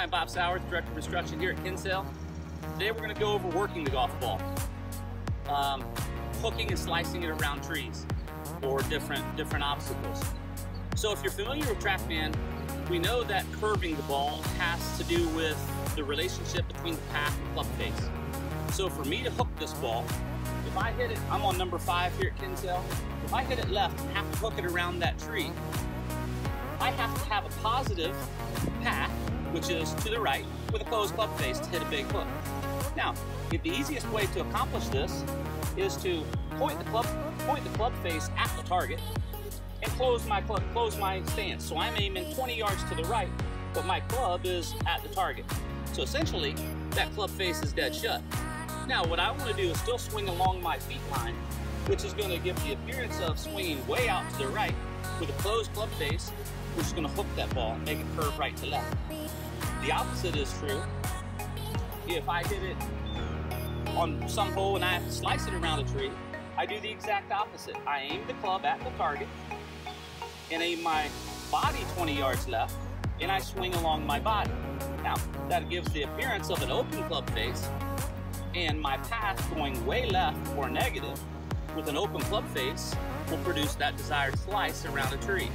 I'm Bob Sowers, Director of Instruction here at Kinsale. Today we're going to go over working the golf ball. Um, hooking and slicing it around trees or different, different obstacles. So if you're familiar with TrackMan, we know that curving the ball has to do with the relationship between the path and club face. So for me to hook this ball, if I hit it, I'm on number five here at Kinsale. If I hit it left and have to hook it around that tree, I have to have a positive path, which is to the right, with a closed club face to hit a big hook. Now, if the easiest way to accomplish this is to point the club, point the club face at the target and close my club, close my stance. So I'm aiming 20 yards to the right, but my club is at the target. So essentially, that club face is dead shut. Now, what I want to do is still swing along my feet line, which is going to give the appearance of swinging way out to the right with a closed club face, which just going to hook that ball and make it curve right to left. The opposite is true. If I hit it on some hole and I have to slice it around a tree, I do the exact opposite. I aim the club at the target and aim my body 20 yards left and I swing along my body. Now, that gives the appearance of an open club face and my path going way left or negative with an open club face will produce that desired slice around a tree.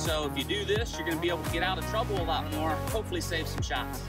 So if you do this, you're gonna be able to get out of trouble a lot more, hopefully save some shots.